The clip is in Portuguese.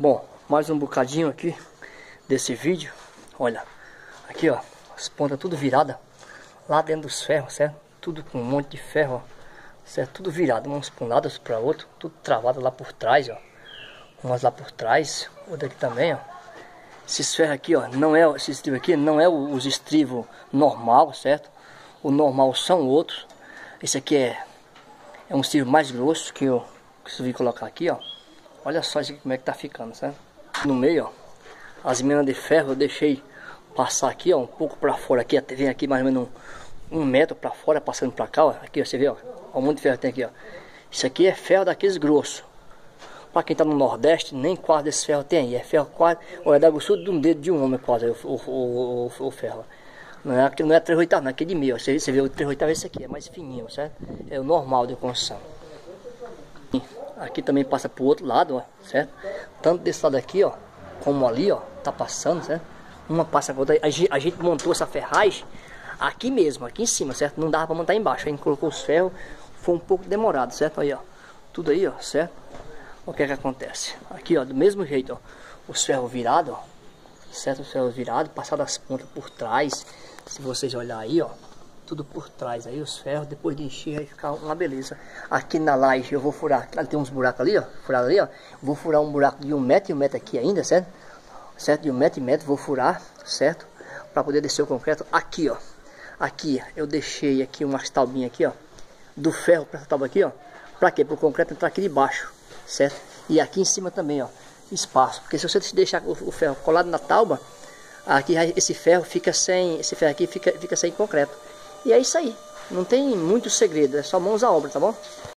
Bom, mais um bocadinho aqui desse vídeo. Olha, aqui ó, as pontas tudo virada lá dentro dos ferros, certo? Tudo com um monte de ferro, ó, certo? Tudo virado, uns para um lado, para outro, tudo travado lá por trás, ó. Umas lá por trás, outra aqui também, ó. Esses ferros aqui, ó, não é esse estribo aqui, não é os estribos normal, certo? O normal são outros. Esse aqui é é um estribo mais grosso que eu que eu vim colocar aqui, ó. Olha só isso aqui como é que tá ficando, certo? No meio, ó, as minas de ferro eu deixei passar aqui, ó, um pouco para fora aqui, vem aqui mais ou menos um, um metro para fora, passando para cá, ó. Aqui, ó, você vê, ó, um monte de ferro tem aqui, ó. Isso aqui é ferro daqueles grossos. Para quem tá no Nordeste, nem quase desse ferro tem aí. É ferro quase, olha, da grossura de um dedo de um homem quase, o, o, o, o, o ferro. Não é, não é 3 oitavos, não, é aquele de meio. Você, você vê o 3 oitavos, esse aqui é mais fininho, certo? É o normal de construção. Aqui também passa pro outro lado, ó, certo? Tanto desse lado aqui, ó, como ali, ó, tá passando, certo? Uma passa com outra. A gente, a gente montou essa ferragem aqui mesmo, aqui em cima, certo? Não dava pra montar embaixo. A gente colocou os ferros, foi um pouco demorado, certo? Aí, ó, tudo aí, ó, certo? O que é que acontece? Aqui, ó, do mesmo jeito, ó, os ferros virados, ó, certo? Os ferros virados, passadas as pontas por trás. Se vocês olharem aí, ó, tudo por trás aí, os ferros, depois de encher vai ficar uma beleza. Aqui na laje eu vou furar, tem uns buracos ali, ó, furado ali, ó. Vou furar um buraco de um metro e um metro aqui ainda, certo? Certo? De um metro e metro, vou furar, certo? Para poder descer o concreto aqui, ó. Aqui, eu deixei aqui umas taubinhas aqui, ó. Do ferro para essa tábua aqui, ó. Para quê? Para o concreto entrar aqui de baixo, certo? E aqui em cima também, ó. Espaço. Porque se você deixar o ferro colado na tábua, aqui esse ferro fica sem, esse ferro aqui fica, fica sem concreto. E é isso aí. Não tem muito segredo, é só mãos à obra, tá bom?